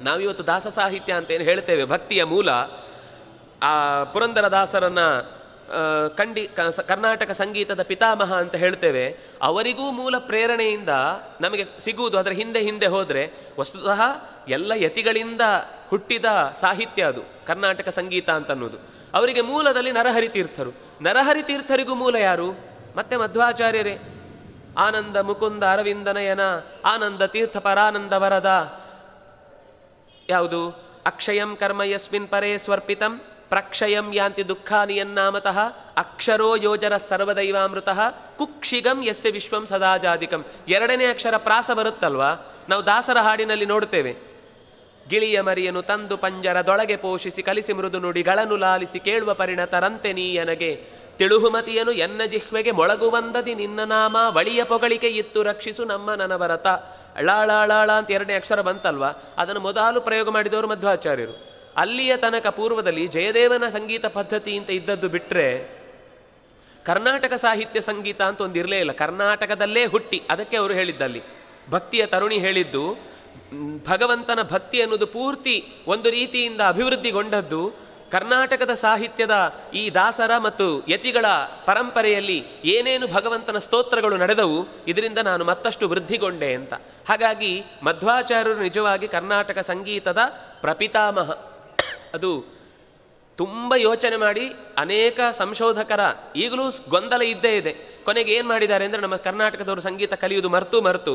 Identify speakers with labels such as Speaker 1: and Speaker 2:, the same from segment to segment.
Speaker 1: ನಾವಿವತ್ತು ದಾಸ ಸಾಹಿತ್ಯ ಅಂತ ಏನು ಹೇಳ್ತೇವೆ. ಭಕ್ತಿಯ ಮೂಲ. ಆ ಪುರಂದರದಾಸರನ್ನು ಕಂಡಿ ಕರ್ನಾಟಕ ಸಂಗೀತದ ಪಿತಾಮಹ ಅಂತ ಹೇಳ್ತೇವೆ. ಅವರಿಗೂ ಮೂಲ ಪ್ರೇರಣೆಯಿಂದ ನಮಗೆ ಸಿಗುವುದು. ಅದರ ಹಿಂದೆ ಹಿಂದೆ ಹೋದರೆ ವಸ್ತುತಃ ಎಲ್ಲ ಯತಿಗಳಿಂದ ಹುಟ್ಟಿದ ಸಾಹಿತ್ಯ ಅದು. ಕರ್ನಾಟಕ ಸಂಗೀತ ಅಂತ ಅನ್ನೋದು ಅವರಿಗೆ ಮೂಲದಲ್ಲಿ ನರಹರಿ ತೀರ್ಥರು. ನರಹರಿ ತೀರ್ಥರಿಗೂ ಮೂಲ ಯಾರು? ಮತ್ತೆ ಮಧ್ವಾಚಾರ್ಯರೇ. ಆನಂದ ಮುಕುಂದ ಅರವಿಂದನಯನ ಆನಂದ ತೀರ್ಥ ಪರಾನಂದ ವರದ ಯಾವುದು? ಅಕ್ಷಯಂ ಕರ್ಮ ಯಸ್ಮಿನ್ ಪರೇ ಸ್ವರ್ಪಿತಂ, ಪ್ರಕ್ಷಯಂ ಯಾಂತಿ ದುಃಖಾನಿಯನ್ನಾಮತಃ ಅಕ್ಷರೋ ಯೋಜನ ಸರ್ವದೈವಾಮೃತಃ, ಕುಕ್ಷಿಗಂ ಯಸ್ಯ ವಿಶ್ವಂ ಸದಾಜಾದಿಕಂ ಎರಡನೇ ಅಕ್ಷರ ಪ್ರಾಸ ಬರುತ್ತಲ್ವಾ? ನಾವು ದಾಸರ ಹಾಡಿನಲ್ಲಿ ನೋಡ್ತೇವೆ ಗಿಳಿಯ ಮರಿಯನು ತಂದು ಪಂಜರದೊಳಗೆ ಪೋಷಿಸಿ ಕಲಿಸಿ ಮೃದು ನುಡಿಗಳನ್ನು ಲಾಲಿಸಿ ಕೇಳುವ ಪರಿಣತರಂತೆ ನೀಯನಗೆ ತಿಳುಹುಮತಿಯನು ಎನ್ನ ಜಿಹ್ವೆಗೆ ಮೊಳಗುವಂದದಿ ನಿನ್ನ ನಾಮ ಬಳಿಯ ಪೊಗಳಿಕೆ ಇತ್ತು ರಕ್ಷಿಸು ನಮ್ಮ ನನವರತ. ಅಳಾಳಾಳಾಳ ಅಂತ ಎರಡನೇ ಅಕ್ಷರ ಬಂತಲ್ವಾ? ಅದನ್ನು ಮೊದಲು ಪ್ರಯೋಗ ಮಾಡಿದವರು ಮಧ್ವಾಚಾರ್ಯರು. ಅಲ್ಲಿಯ ತನಕ ಪೂರ್ವದಲ್ಲಿ ಜಯದೇವನ ಸಂಗೀತ ಪದ್ಧತಿ ಅಂತ ಇದ್ದದ್ದು ಬಿಟ್ಟರೆ ಕರ್ನಾಟಕ ಸಾಹಿತ್ಯ ಸಂಗೀತ ಅಂತ ಒಂದು ಇರಲೇ ಇಲ್ಲ. ಕರ್ನಾಟಕದಲ್ಲೇ ಹುಟ್ಟಿ. ಅದಕ್ಕೆ ಅವರು ಹೇಳಿದ್ದಲ್ಲಿ. ಭಕ್ತಿಯ ತರುಣಿ ಹೇಳಿದ್ದು, ಭಗವಂತನ ಭಕ್ತಿ ಅನ್ನೋದು ಪೂರ್ತಿ ಒಂದು ರೀತಿಯಿಂದ ಅಭಿವೃದ್ಧಿಗೊಂಡದ್ದು ಕರ್ನಾಟಕದ ಸಾಹಿತ್ಯದ ಈ ದಾಸರ ಮತ್ತು ಯತಿಗಳ ಪರಂಪರೆಯಲ್ಲಿ ಏನೇನು ಭಗವಂತನ ಸ್ತೋತ್ರಗಳು ನಡೆದವು, ಇದರಿಂದ ನಾನು ಮತ್ತಷ್ಟು ವೃದ್ಧಿಗೊಂಡೆ ಅಂತ. ಹಾಗಾಗಿ ಮಧ್ವಾಚಾರ್ಯರು ನಿಜವಾಗಿ ಕರ್ನಾಟಕ ಸಂಗೀತದ ಪ್ರಪಿತಾಮಹ. ಅದು ತುಂಬ ಯೋಚನೆ ಮಾಡಿ ಅನೇಕ ಸಂಶೋಧಕರ ಈಗಲೂ ಗೊಂದಲ ಇದ್ದೇ ಇದೆ. ಕೊನೆಗೆ ಏನು ಮಾಡಿದ್ದಾರೆ ಅಂದರೆ ನಮ್ಮ ಕರ್ನಾಟಕದವರು ಸಂಗೀತ ಕಲಿಯುವುದು ಮರ್ತು ಮರ್ತು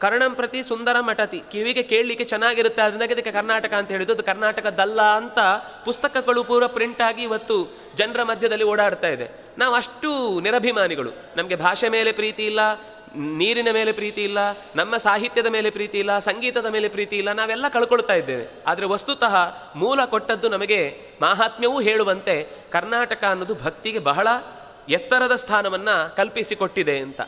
Speaker 1: ಕರ್ಣಂ ಪ್ರತಿ ಸುಂದರ ಮಠತಿ ಕಿವಿಗೆ ಕೇಳಲಿಕ್ಕೆ ಚೆನ್ನಾಗಿರುತ್ತೆ ಅದನ್ನ ಇದಕ್ಕೆ ಕರ್ನಾಟಕ ಅಂತ ಹೇಳಿದ್ದು. ಅದು ಕರ್ನಾಟಕದಲ್ಲ ಅಂತ ಪುಸ್ತಕಗಳು ಪೂರ ಪ್ರಿಂಟ್ ಆಗಿ ಇವತ್ತು ಜನರ ಮಧ್ಯದಲ್ಲಿ ಓಡಾಡ್ತಾ ಇದೆ. ನಾವು ಅಷ್ಟು ನಿರಭಿಮಾನಿಗಳು. ನಮಗೆ ಭಾಷೆ ಮೇಲೆ ಪ್ರೀತಿ ಇಲ್ಲ, ನೀರಿನ ಮೇಲೆ ಪ್ರೀತಿ ಇಲ್ಲ, ನಮ್ಮ ಸಾಹಿತ್ಯದ ಮೇಲೆ ಪ್ರೀತಿ ಇಲ್ಲ, ಸಂಗೀತದ ಮೇಲೆ ಪ್ರೀತಿ ಇಲ್ಲ, ನಾವೆಲ್ಲ ಕಳ್ಕೊಳ್ತಾ ಇದ್ದೇವೆ. ಆದರೆ ವಸ್ತುತಃ ಮೂಲ ಕೊಟ್ಟದ್ದು ನಮಗೆ ಮಾಹಾತ್ಮ್ಯವೂ ಹೇಳುವಂತೆ ಕರ್ನಾಟಕ ಅನ್ನೋದು ಭಕ್ತಿಗೆ ಬಹಳ ಎತ್ತರದ ಸ್ಥಾನವನ್ನು ಕಲ್ಪಿಸಿಕೊಟ್ಟಿದೆ ಅಂತ.